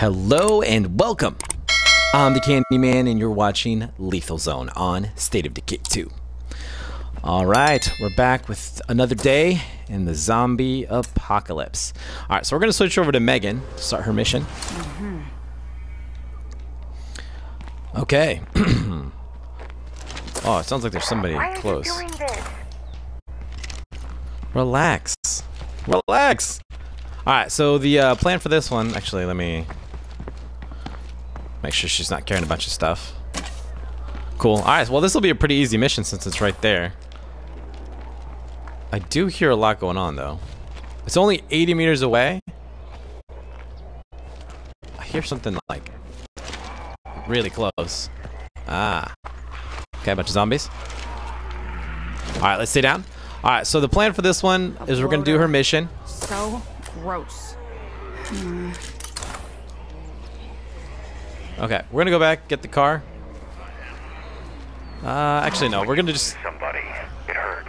Hello and welcome. I'm the Candyman, and you're watching Lethal Zone on State of Decay 2. Alright, we're back with another day in the zombie apocalypse. Alright, so we're going to switch over to Megan to start her mission. Okay. oh, it sounds like there's somebody Why are you close. doing this? Relax. Relax. Alright, so the uh, plan for this one, actually, let me make sure she's not carrying a bunch of stuff. Cool. Alright, well, this will be a pretty easy mission since it's right there. I do hear a lot going on, though. It's only 80 meters away. I hear something like really close. Ah. Okay, a bunch of zombies. Alright, let's stay down. Alright, so the plan for this one is we're gonna do her mission. So gross. Okay, we're gonna go back, get the car. Uh, actually no, we're gonna just... somebody. It hurts.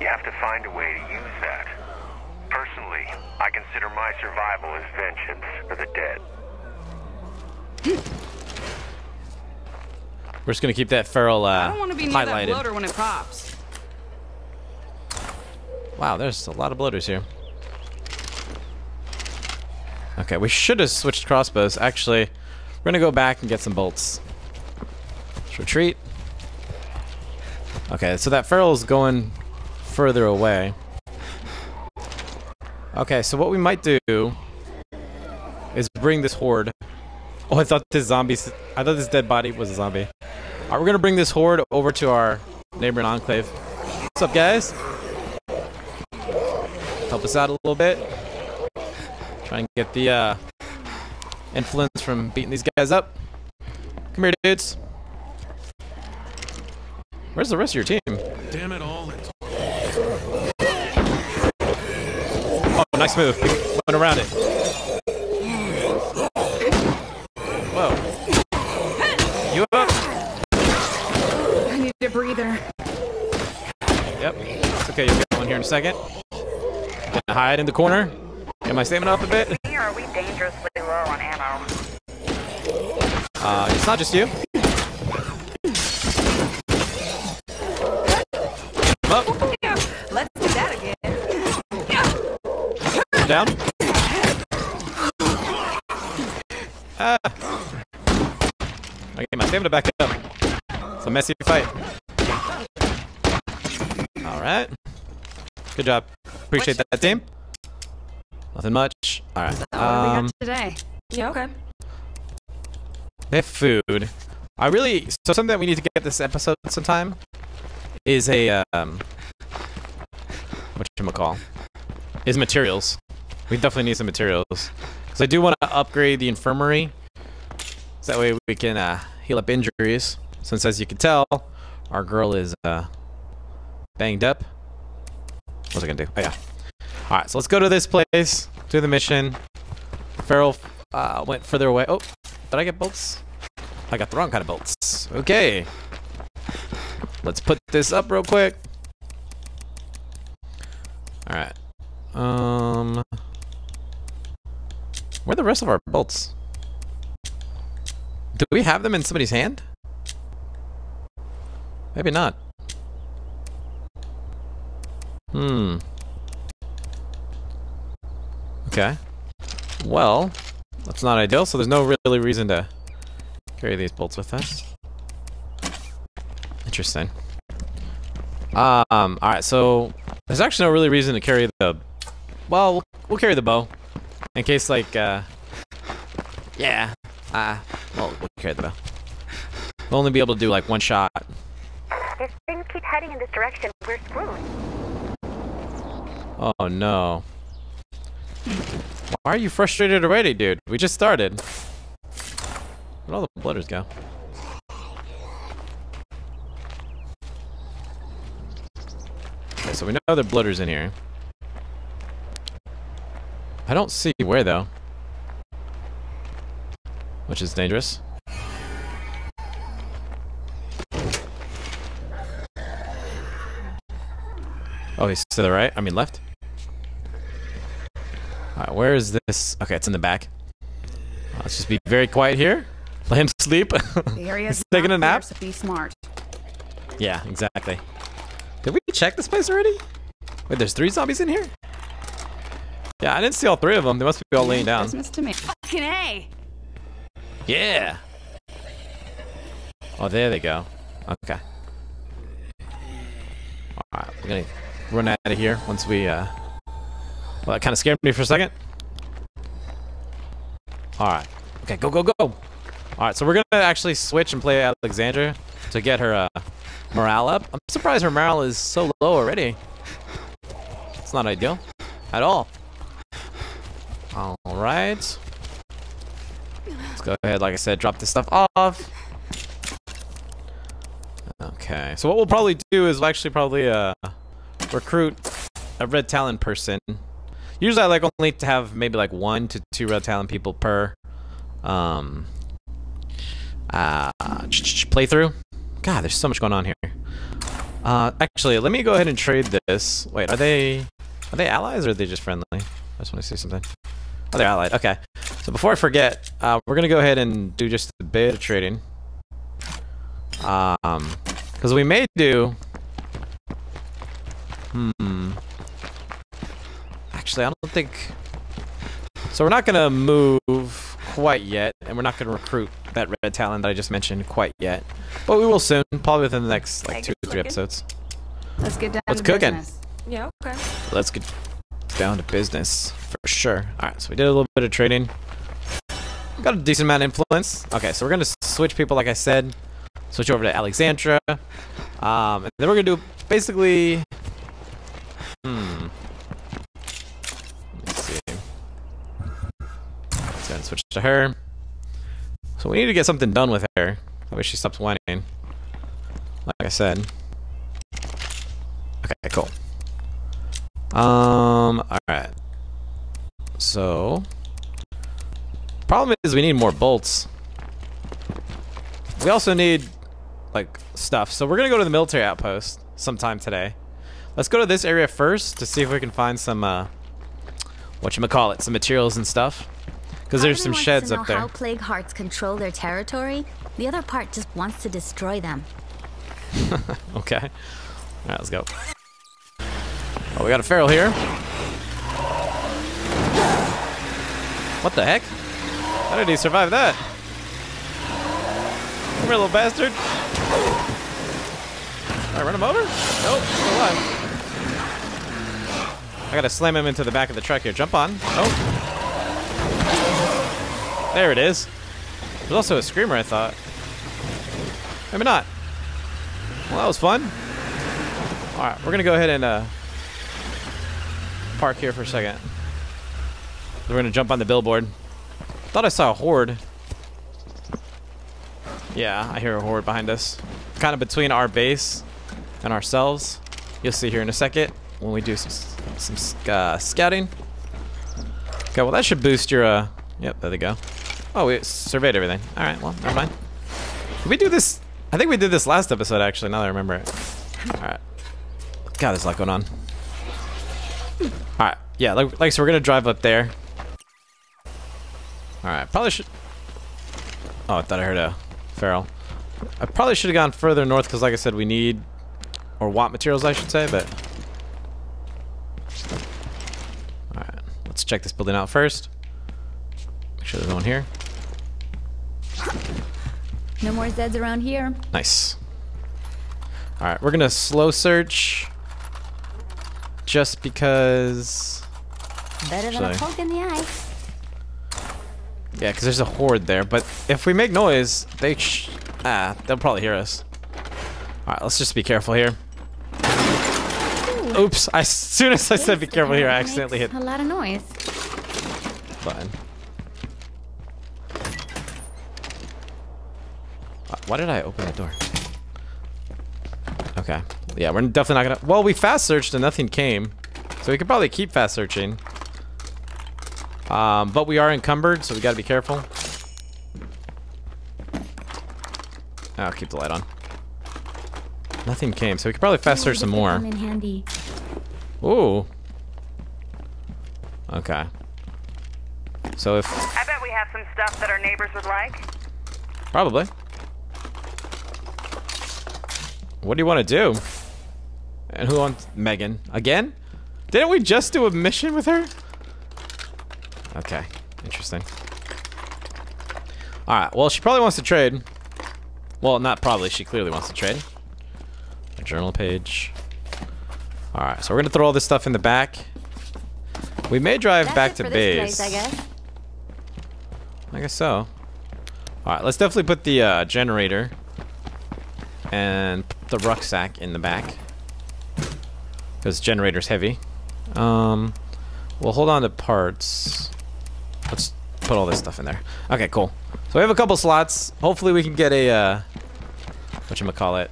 You have to find a way to use that. Personally, I consider my survival as vengeance for the dead. We're just gonna keep that feral, uh, I don't want to be near that highlighted. bloater when it pops. Wow, there's a lot of bloaters here. Okay, we should have switched crossbows. Actually, we're gonna go back and get some bolts. Let's retreat. Okay, so that feral is going further away. Okay, so what we might do is bring this horde. Oh, I thought this zombie. I thought this dead body was a zombie. Alright, we're gonna bring this horde over to our neighboring enclave. What's up, guys? help us out a little bit. Try and get the uh, influence from beating these guys up. Come here, dudes. Where's the rest of your team? Damn it all. Oh, nice move. Went around it. Whoa. You up? I need a breather. Yep. It's okay. You'll get one here in a second. Gonna hide in the corner. Get I stamina up a bit. Here are we dangerously low on ammo? Uh, it's not just you. Up. Let's do that again. Down. Ah. I get my stamina back up. It's a messy fight. Alright. Good job. Appreciate that, team. Nothing much. Alright. What do we Um, got today? Yeah, okay. they have food. I really... So something that we need to get this episode sometime is a... Um, whatchamacall? Is materials. We definitely need some materials. Because I do want to upgrade the infirmary. So that way we can uh, heal up injuries. Since as you can tell, our girl is uh, banged up. What was I gonna do? Oh yeah. Alright, so let's go to this place. Do the mission. Feral uh, went further away. Oh, did I get bolts? I got the wrong kind of bolts. Okay. Let's put this up real quick. Alright. Um Where the rest of our bolts? Do we have them in somebody's hand? Maybe not. Hmm. Okay. Well, that's not ideal, so there's no really reason to carry these bolts with us. Interesting. Um, alright, so there's actually no really reason to carry the... Well, we'll, carry the bow. In case, like, uh... Yeah. Uh, well, we'll carry the bow. We'll only be able to do, like, one shot. If things keep heading in this direction, we're screwed. Oh, no. Why are you frustrated already, dude? We just started. Where'd all the bloaters go? Okay, so we know are bloaters in here. I don't see where, though. Which is dangerous. Oh, he's to the right? I mean left? Alright, where is this? Okay, it's in the back. Let's just be very quiet here. Let him sleep. The area's He's taking a nap. so be smart. yeah, exactly. Did we check this place already? Wait, there's three zombies in here? Yeah, I didn't see all three of them. They must be all laying down. Christmas to me. Fucking A. Yeah. Oh, there they go. Okay. Alright, we're gonna run out of here once we, uh... Well, that kind of scared me for a second. Alright. Okay, go, go, go! Alright, so we're gonna actually switch and play Alexandra to get her, uh, morale up. I'm surprised her morale is so low already. It's not ideal. At all. Alright. Let's go ahead, like I said, drop this stuff off. Okay, so what we'll probably do is we'll actually probably uh, recruit a Red Talon person. Usually I like only to have maybe like one to two Red Talon people per um, uh, playthrough. God, there's so much going on here. Uh, actually, let me go ahead and trade this. Wait, are they are they allies or are they just friendly? I just want to say something. Oh, they're allied. Okay. So before I forget, uh, we're gonna go ahead and do just a bit of trading. Um, because we may do. Hmm. Actually, I don't think. So we're not gonna move quite yet, and we're not gonna recruit that Red Talon that I just mentioned quite yet, but we will soon, probably within the next like two or three episodes. Let's get down What's to cooking? business. Yeah, okay. Let's get down to business for sure. All right, so we did a little bit of trading. Got a decent amount of influence. Okay, so we're gonna switch people, like I said. Switch over to Alexandra. Um, and then we're gonna do basically. Hmm. Let's see. Go and switch to her. So we need to get something done with her. I wish she stops whining. Like I said. Okay, cool. Um, alright. So, problem is we need more bolts. We also need, like, stuff. So we're gonna go to the military outpost sometime today. Let's go to this area first to see if we can find some, uh, whatchamacallit, some materials and stuff. Because there's some Part of me sheds up there. How plague hearts control their territory. The other part just wants to destroy them. Okay. Alright, let's go. Oh, we got a feral here. What the heck? How did he survive that? Come here, little bastard. Did I run him over? Nope, still alive. I gotta slam him into the back of the truck here. Jump on. Oh. There it is. There's also a screamer, I thought. Maybe not. Well, that was fun. Alright, we're gonna go ahead and uh, park here for a second. We're gonna jump on the billboard. Thought I saw a horde. Yeah, I hear a horde behind us. Kind of between our base and ourselves. You'll see here in a second when we do some, some uh, scouting. Okay, well that should boost your, uh, yep, there they go. Oh, we surveyed everything. Alright, well, never mind. Did we do this? I think we did this last episode, actually, now that I remember it. Alright. God, there's a lot going on. Alright, yeah, like, like so we're gonna drive up there. Alright, probably should... Oh, I thought I heard a feral. I probably should have gone further north, because like I said, we need... Or want materials, I should say, but... Alright, let's check this building out first. Make sure there's no one here. No more Zeds around here. Nice. Alright, we're gonna slow search. Just because... Better than a poke in the eye. Yeah, because there's a horde there. But if we make noise, they sh ah, they'll probably hear us. Alright, let's just be careful here. Oops, I, as soon as I said be careful here, I accidentally hit A lot of noise. the button. Uh, Why did I open the door? Okay. Yeah, we're definitely not gonna... Well, we fast searched and nothing came. So we could probably keep fast searching. Um, but we are encumbered, so we gotta be careful. I'll keep the light on. Nothing came, so we could probably fast search some more. Come in handy. Ooh. Okay. So if I bet bet we have some stuff that our neighbors would like. Probably. What do you want to do? And who wants Megan? Again? Didn't we just do a mission with her? Okay, interesting. Alright, well, she probably wants to trade. Well, not probably, she clearly wants to trade. A journal page. Alright, so we're gonna throw all this stuff in the back. We may drive That's back to base. place, I guess. I guess so. Alright, let's definitely put the uh, generator and the rucksack in the back. Because generator's heavy. Um, we'll hold on to parts. Let's put all this stuff in there. Okay, cool. So we have a couple slots. Hopefully we can get a, uh, whatchamacallit,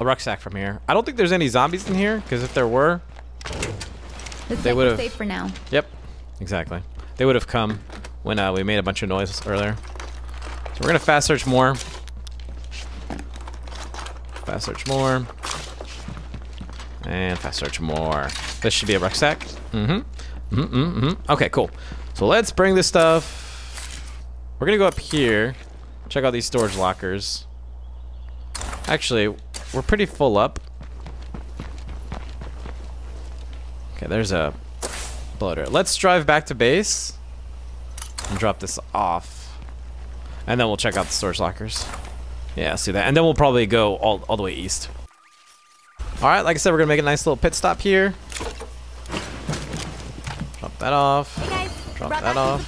a rucksack from here. I don't think there's any zombies in here, because if there were, They would've- we're safe for now. Yep, exactly. They would have come when uh, we made a bunch of noise earlier. So we're gonna fast search more. Fast search more. And fast search more. This should be a rucksack. Mm-hmm. Mm-hmm. Mm-hmm. Okay, cool. So let's bring this stuff. We're gonna go up here. Check out these storage lockers. Actually, we're pretty full up. Okay, there's a bloater. Let's drive back to base and drop this off. And then we'll check out the storage lockers. Yeah, see that. And then we'll probably go all, all the way east. Alright, like I said, we're going to make a nice little pit stop here. Drop that off. Hey guys, Drop that off.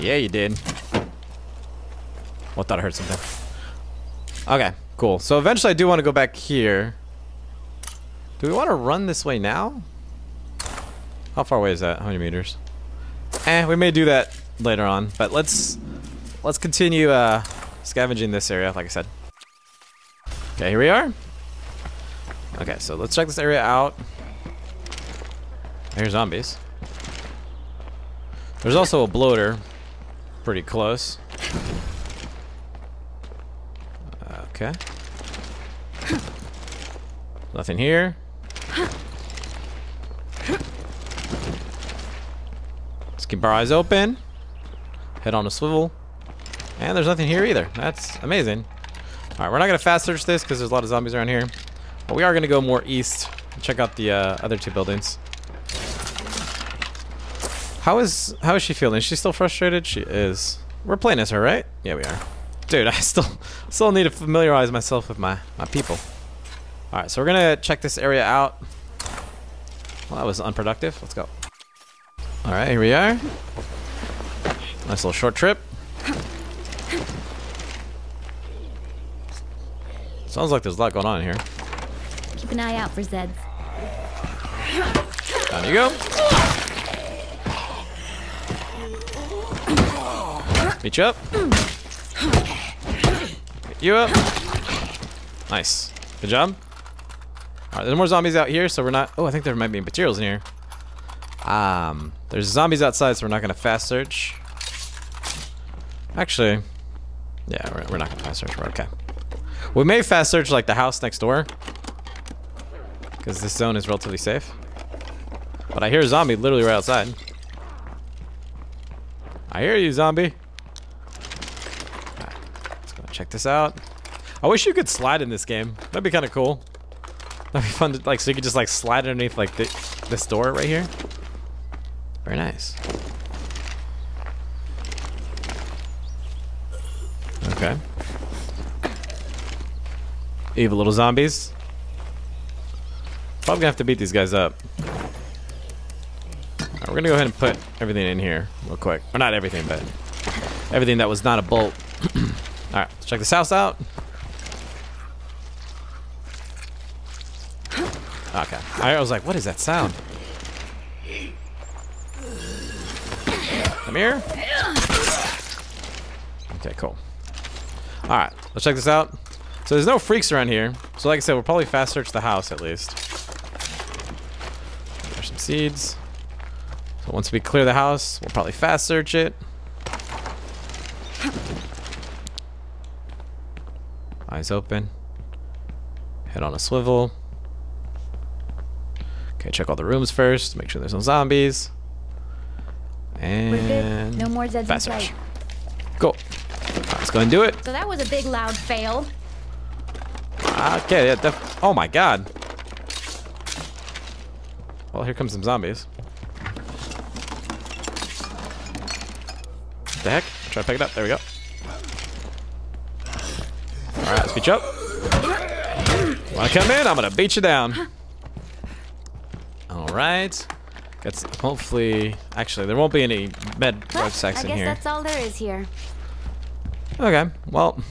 Yeah, you did. Well, I thought I heard something. Okay, cool. So eventually I do want to go back here. Do we want to run this way now? How far away is that? How many meters? Eh, we may do that later on, but let's let's continue uh, scavenging this area, like I said. Okay, here we are. Okay, so let's check this area out. Here's zombies. There's also a bloater pretty close. Okay. Nothing here. Let's keep our eyes open. Head on a swivel. And there's nothing here either. That's amazing. Alright, we're not going to fast search this because there's a lot of zombies around here. But we are going to go more east. and Check out the uh, other two buildings. How is how is she feeling? Is she still frustrated? She is. We're playing as her, right? Yeah, we are. Dude, I still still need to familiarize myself with my my people. All right, so we're gonna check this area out. Well, that was unproductive. Let's go. All right, here we are. Nice little short trip. Sounds like there's a lot going on here. Keep an eye out for Zeds. Down you go. Meet you up. Get you up. Nice. Good job. Alright, there's more zombies out here, so we're not... Oh, I think there might be materials in here. Um, there's zombies outside, so we're not going to fast search. Actually, yeah, we're, we're not going to fast search. We're okay. We may fast search, like, the house next door. Because this zone is relatively safe. But I hear a zombie literally right outside. I hear you, zombie. Alright, let's go check this out. I wish you could slide in this game. That'd be kind of cool. That'd be fun to, like, so you could just, like, slide underneath, like, this door right here. Very nice. Okay. Evil little zombies. Probably gonna have to beat these guys up. Alright, we're gonna go ahead and put everything in here real quick. Or not everything, but everything that was not a bolt. Alright, let's check this house out. Okay. I was like, what is that sound? Come here. Okay, cool. Alright, let's check this out. So there's no freaks around here. So like I said, we'll probably fast search the house at least. There's some seeds. So once we clear the house, we'll probably fast search it. Eyes open. Head on a swivel. Okay, check all the rooms first. Make sure there's no zombies. And. No more Zeds in fast search. Cool. Alright, let's go and do it. So that was a big loud fail. Okay, yeah, def- oh my god. Well, here comes some zombies. The heck? Try to pick it up. There we go. Alright, let's beat you up. Wanna come in? I'm gonna beat you down. Alright. Gets hopefully actually there won't be any med Well, sacks I guess that's all there is here. Okay, well,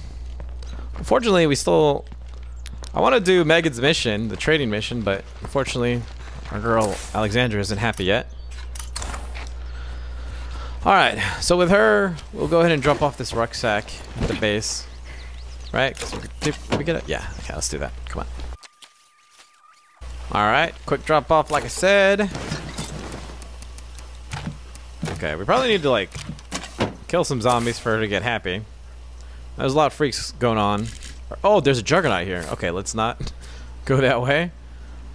unfortunately, we still. I want to do Megan's mission, the trading mission, but unfortunately, our girl Alexandra isn't happy yet. All right, so with her, we'll go ahead and drop off this rucksack at the base. Right? Did we get it? Yeah. Okay, let's do that. Come on. All right, quick drop off, like I said. Okay, we probably need to like kill some zombies for her to get happy. There's a lot of freaks going on. Oh, there's a juggernaut here. Okay, let's not go that way.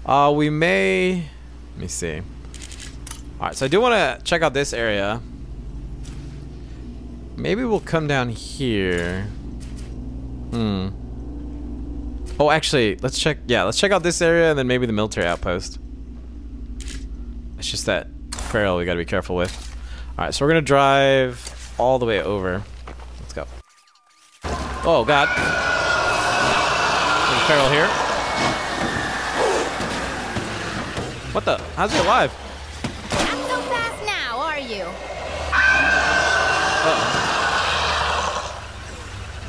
Uh, we may. Let me see. All right, so I do want to check out this area. Maybe we'll come down here. Hmm. Oh, actually, let's check. Yeah, let's check out this area and then maybe the military outpost. It's just that feral we gotta be careful with. All right, so we're gonna drive all the way over. Let's go. Oh God! Feral here. What the? How's he alive? Not so fast now, are you?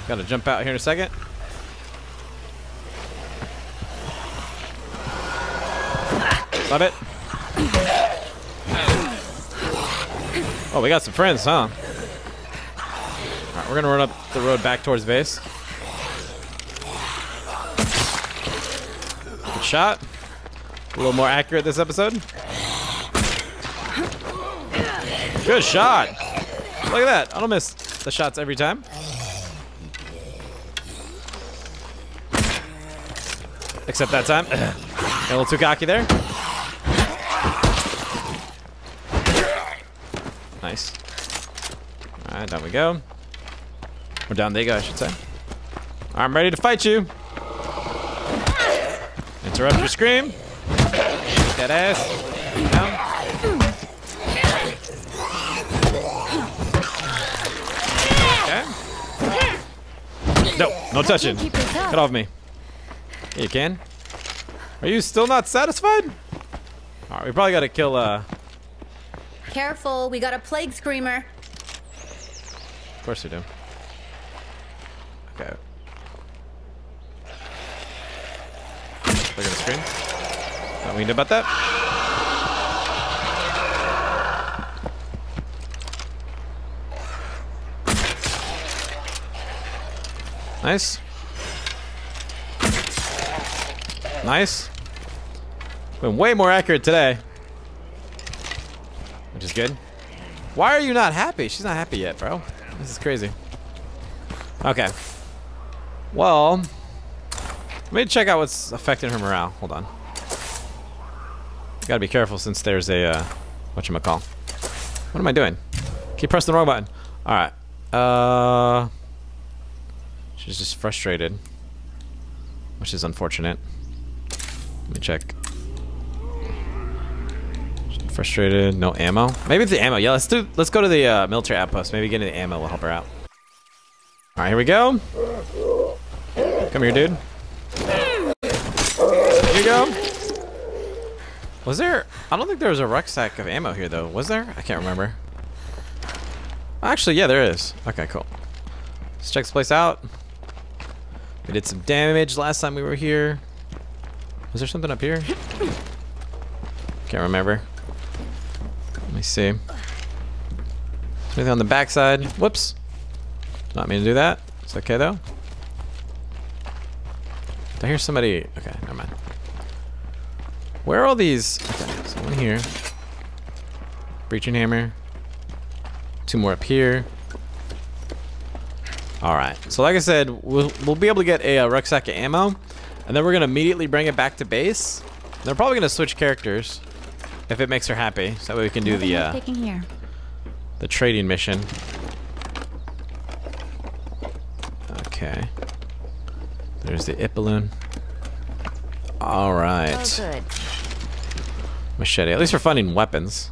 Gotta jump out here in a second. Stop it. Oh, we got some friends, huh? Alright, we're gonna run up the road back towards base. Shot. A little more accurate this episode. Good shot. Look at that. I don't miss the shots every time. Except that time. a little too cocky there. Nice. Alright, down we go. Or down they go, I should say. I'm ready to fight you. Interrupt your scream. Kick that ass. Down. Okay. No, no touching. Get off me. Yeah, you can. Are you still not satisfied? Alright, we probably gotta kill, uh... Careful, we got a plague screamer. Of course we do. Look at the screen. Nothing we about that. Nice. Nice. Been way more accurate today. Which is good. Why are you not happy? She's not happy yet, bro. This is crazy. Okay. Well, let me check out what's affecting her morale. Hold on. Gotta be careful since there's a, uh, whatchamacall. What am I doing? Keep pressing the wrong button. Alright. Uh, she's just frustrated. Which is unfortunate. Let me check. Frustrated, no ammo. Maybe it's the ammo. Yeah, let's do. Let's go to the uh, military outpost. Maybe getting the ammo will help her out. All right, here we go. Come here, dude. You go. Was there? I don't think there was a rucksack of ammo here, though. Was there? I can't remember. Actually, yeah, there is. Okay, cool. Let's check this place out. We did some damage last time we were here. Was there something up here? Can't remember. Let me see. Anything on the backside? Whoops. Not mean to do that. It's okay though. Did I hear somebody? Okay, never mind. Where are all these? Okay, so one here. Breaching hammer. Two more up here. All right. So like I said, we'll we'll be able to get a, uh rucksack of ammo, and then we're gonna immediately bring it back to base. They're probably gonna switch characters if it makes her happy, so that way we can do the uh, here. the trading mission. Okay. There's the Ipaloon. All right. Oh, good. Machete. At least we're finding weapons.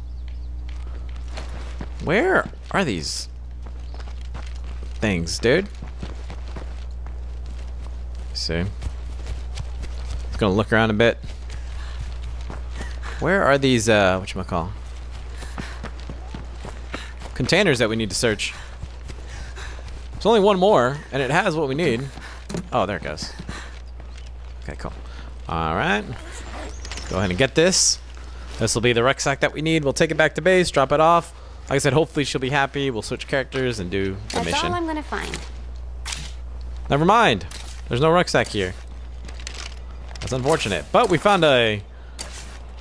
Where are these things, dude? see. Just gonna look around a bit. Where are these, uh, whatchamacall? Containers that we need to search. There's only one more, and it has what we need. Oh, there it goes. Okay, cool. Alright. Go ahead and get this. This will be the rucksack that we need. We'll take it back to base, drop it off. Like I said, hopefully she'll be happy. We'll switch characters and do the That's mission. all I'm gonna find. Never mind. There's no rucksack here. That's unfortunate. But we found a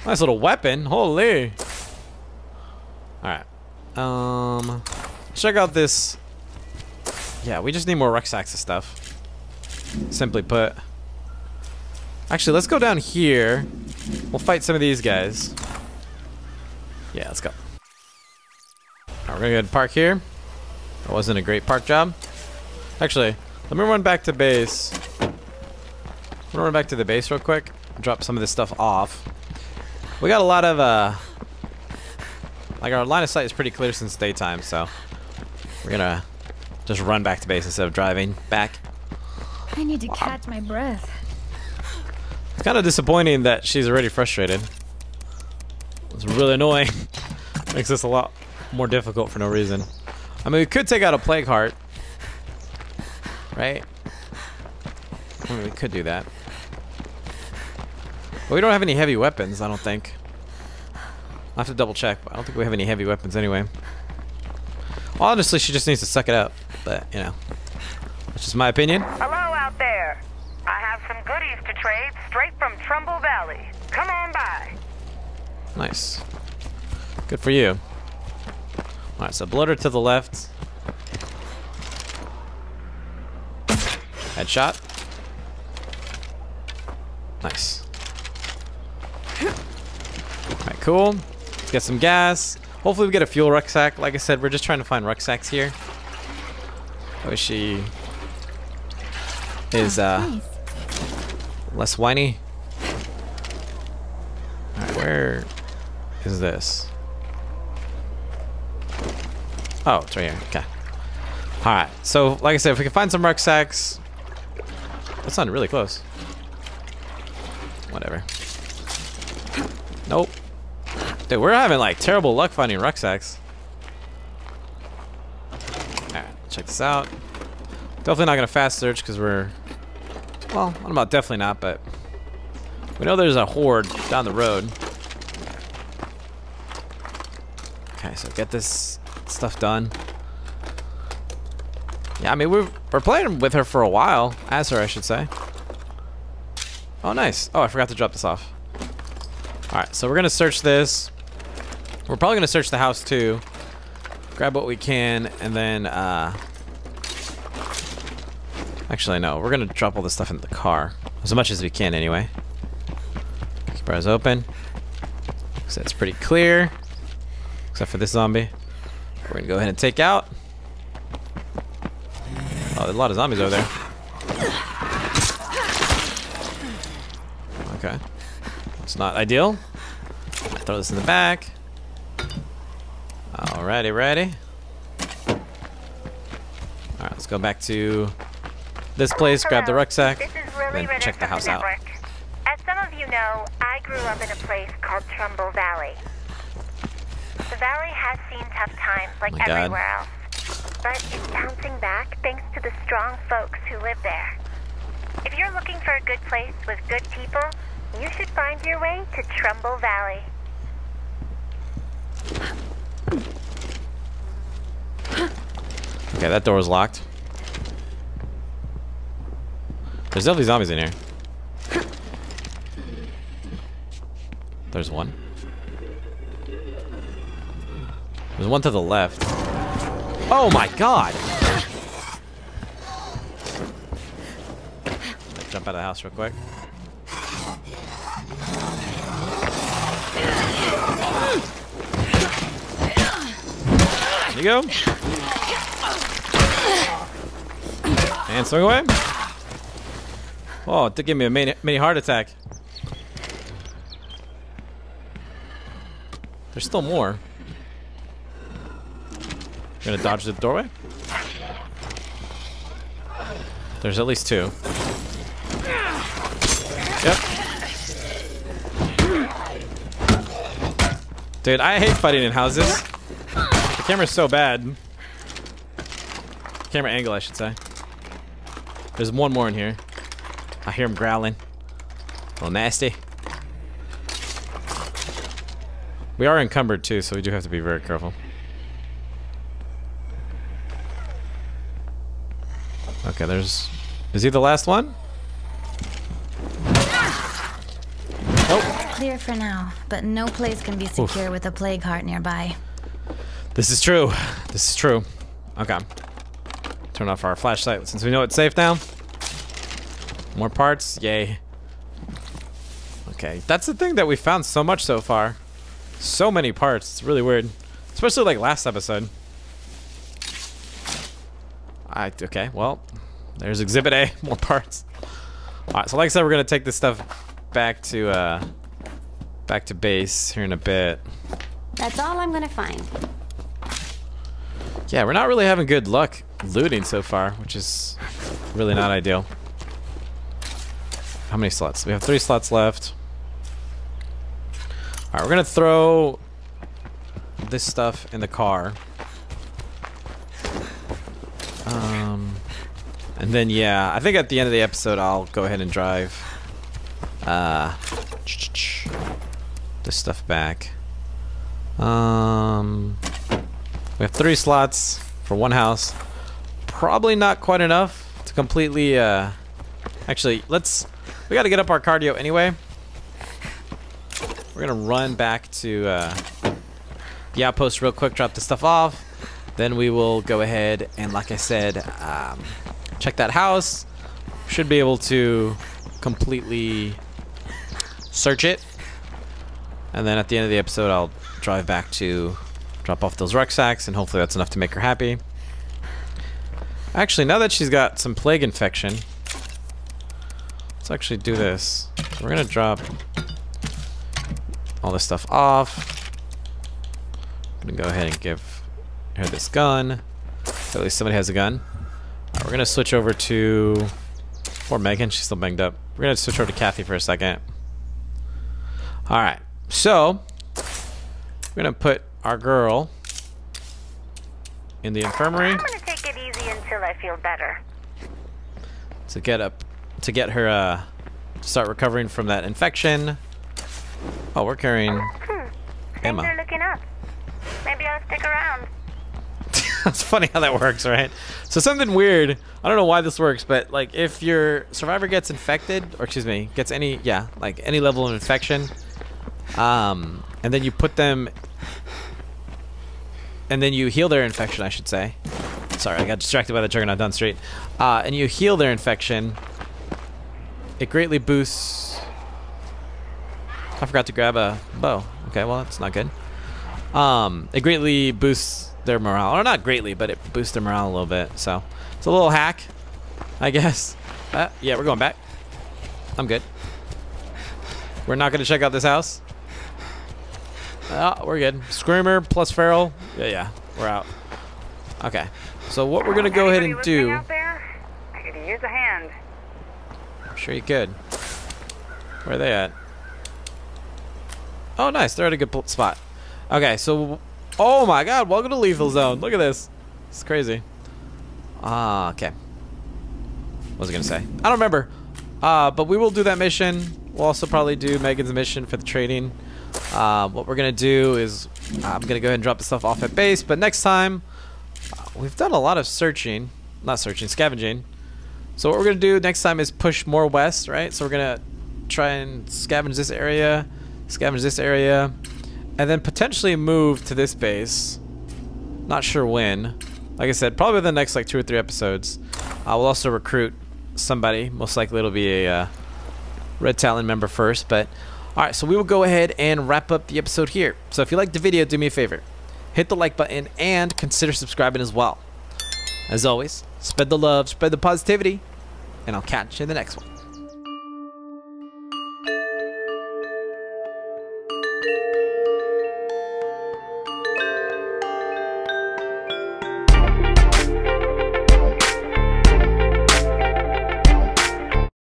nice little weapon. Holy. Alright. Um, check out this. Yeah, we just need more rucksacks and stuff. Simply put. Actually, let's go down here. We'll fight some of these guys. Yeah, let's go. Alright, we're gonna go ahead and park here. That wasn't a great park job. Actually, let me run back to base. I'm gonna run back to the base real quick. Drop some of this stuff off. We got a lot of, uh... Like, our line of sight is pretty clear since daytime, so... We're gonna just run back to base instead of driving back. I need to catch my breath. It's kind of disappointing that she's already frustrated. It's really annoying. Makes this a lot more difficult for no reason. I mean, we could take out a plague heart. Right? I mean, we could do that. But we don't have any heavy weapons, I don't think. I'll have to double check, but I don't think we have any heavy weapons anyway. Honestly, she just needs to suck it up. But, you know. That's just my opinion. Hello out there. I have some goodies to trade straight from Trumbull Valley. Come on by. Nice. Good for you. Alright, so bloater to the left. Headshot. Nice. Alright, cool. Let's get some gas. Hopefully we get a fuel rucksack. Like I said, we're just trying to find rucksacks here. I wish she is uh, less whiny. Alright, where is this? Oh, it's right here. Okay. Alright, so like I said, if we can find some rucksacks. That sounded really close. Whatever. Nope. Dude, we're having like terrible luck finding rucksacks. Alright, check this out. Definitely not gonna fast search because we're well, what about definitely not, but we know there's a horde down the road. Okay, so get this stuff done. Yeah, I mean, we're, we're playing with her for a while. As her, I should say. Oh, nice. Oh, I forgot to drop this off. Alright, so we're going to search this. We're probably going to search the house, too. Grab what we can, and then, uh... Actually, no. We're going to drop all this stuff in the car. As much as we can, anyway. Keep our eyes open. So it's pretty clear. Except for this zombie. We're to go ahead and take out. Oh, there's a lot of zombies over there. Okay. It's not ideal. Throw this in the back. Alrighty, ready. Alright, let's go back to this place, grab the rucksack, This is Lily then check the house out. As some of you know, I grew up in a place called Trumbull Valley. The valley has seen tough times like oh God. everywhere else, but it's bouncing back thanks to the strong folks who live there. If you're looking for a good place with good people, you should find your way to Trumbull Valley. Okay, that door is locked. There's definitely zombies in here. There's one. There's one to the left. Oh my god! Jump out of the house real quick. There you go. And swing away. Oh, it did give me a mini, mini heart attack. There's still more. Gonna dodge the doorway? There's at least two. Yep. Dude, I hate fighting in houses. The camera's so bad. Camera angle, I should say. There's one more in here. I hear him growling. A little nasty. We are encumbered too, so we do have to be very careful. Okay, there's... Is he the last one? Oh, Clear for now, but no place can be secure with a plague heart nearby. this is true. This is true. Okay. Turn off our flashlight since we know it's safe now. More parts, yay. Okay, that's the thing that we found so much so far. So many parts, it's really weird. Especially like last episode. I, okay, well, there's Exhibit A, more parts. Alright, so like I said, we're gonna take this stuff back to, uh, back to base here in a bit. That's all I'm gonna find. Yeah, we're not really having good luck looting so far, which is really not ideal. How many slots? We have three slots left. Alright, we're gonna throw this stuff in the car. And then, yeah, I think at the end of the episode, I'll go ahead and drive uh, this stuff back. Um, we have three slots for one house. Probably not quite enough to completely, uh... Actually, let's... We gotta get up our cardio anyway. We're gonna run back to, uh... The outpost real quick, drop the stuff off. Then we will go ahead and, like I said, um, check that house. Should be able to completely search it. And then at the end of the episode, I'll drive back to drop off those rucksacks, and hopefully that's enough to make her happy. Actually, now that she's got some plague infection, let's actually do this. We're gonna drop all this stuff off. I'm gonna go ahead and give her this gun. At least somebody has a gun. Alright, we're gonna switch over to or Megan. She's still banged up. We're gonna switch over to Kathy for a second. All right, so we're gonna put our girl in the infirmary I'm gonna take it easy until I feel better. to get up to get her uh to start recovering from that infection. Oh, we're carrying Hmm. Things Emma. are looking up. Maybe I'll stick around. That's funny how that works, right? So something weird. I don't know why this works, but like if your survivor gets infected, or excuse me, gets any yeah, like any level of infection, um, and then you put them, and then you heal their infection, I should say. Sorry, I got distracted by the Juggernaut down the street. Uh, and you heal their infection. It greatly boosts. I forgot to grab a bow. Okay, well that's not good. Um, it greatly boosts their morale, or not greatly, but it boosts their morale a little bit. So it's a little hack, I guess. Uh, yeah, we're going back. I'm good. We're not gonna check out this house. Oh, we're good. Screamer plus Feral. Yeah, yeah, we're out. Okay. So what we're gonna go ahead and do. Out there? I could use a hand. I'm sure you could. Where are they at? Oh, nice. They're at a good spot. Okay, so... Oh my god, welcome to Lethal Zone. Look at this. It's crazy. Ah, okay. What was I to say? I don't remember. Uh, but we will do that mission. We'll also probably do Megan's mission for the trading. Uh, what we're to do is... I'm to go ahead and drop the stuff off at base. But next time... Uh, we've done a lot of searching. Not searching, scavenging. So what we're gonna do next time is push more west, right? So we're gonna try and scavenge this area, scavenge this area, and then potentially move to this base. Not sure when. Like I said, probably the next like two or three episodes. I will also recruit somebody. Most likely it'll be a uh, Red Talon member first. But all right, so we will go ahead and wrap up the episode here. So if you liked the video, do me a favor. hit the like button and consider subscribing as well. As always, spread the love, spread the positivity, and I'll catch you in the next one.